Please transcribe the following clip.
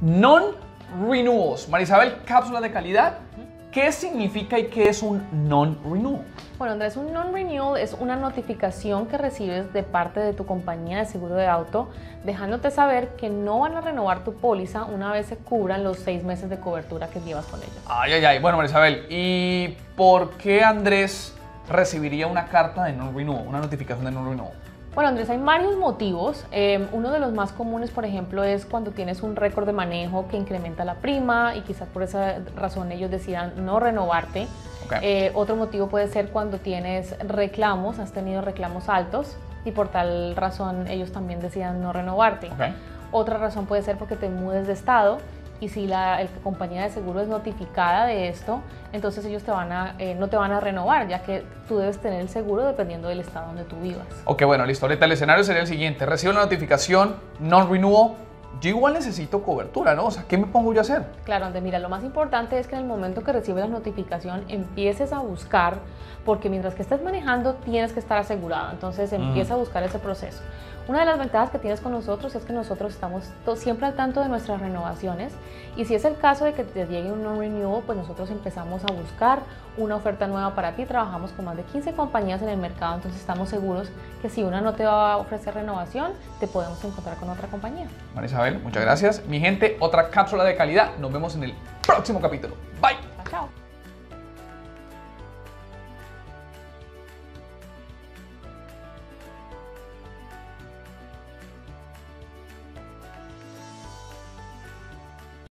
Non-renewals. Marisabel, cápsula de calidad. ¿Qué significa y qué es un non-renewal? Bueno, Andrés, un non-renewal es una notificación que recibes de parte de tu compañía de seguro de auto, dejándote saber que no van a renovar tu póliza una vez se cubran los seis meses de cobertura que llevas con ellos. Ay, ay, ay. Bueno, Marisabel, ¿y por qué Andrés recibiría una carta de non-renewal, una notificación de non-renewal? Bueno, Andrés, hay varios motivos. Eh, uno de los más comunes, por ejemplo, es cuando tienes un récord de manejo que incrementa la prima y quizás por esa razón ellos decidan no renovarte. Okay. Eh, otro motivo puede ser cuando tienes reclamos, has tenido reclamos altos y por tal razón ellos también decidan no renovarte. Okay. Otra razón puede ser porque te mudes de estado y si la compañía de seguro es notificada de esto, entonces ellos te van a, eh, no te van a renovar, ya que tú debes tener el seguro dependiendo del estado donde tú vivas. Ok, bueno, listo. Ahorita el escenario sería el siguiente. Recibo una notificación, non-renewal. Yo igual necesito cobertura, ¿no? O sea, ¿qué me pongo yo a hacer? Claro, Andrés, mira, lo más importante es que en el momento que recibes la notificación empieces a buscar, porque mientras que estés manejando tienes que estar asegurado, entonces empieza mm. a buscar ese proceso. Una de las ventajas que tienes con nosotros es que nosotros estamos siempre al tanto de nuestras renovaciones y si es el caso de que te llegue un non-renewal, pues nosotros empezamos a buscar una oferta nueva para ti. Trabajamos con más de 15 compañías en el mercado, entonces estamos seguros que si una no te va a ofrecer renovación, te podemos encontrar con otra compañía. María Muchas gracias. Mi gente, otra cápsula de calidad. Nos vemos en el próximo capítulo. Bye. Chao.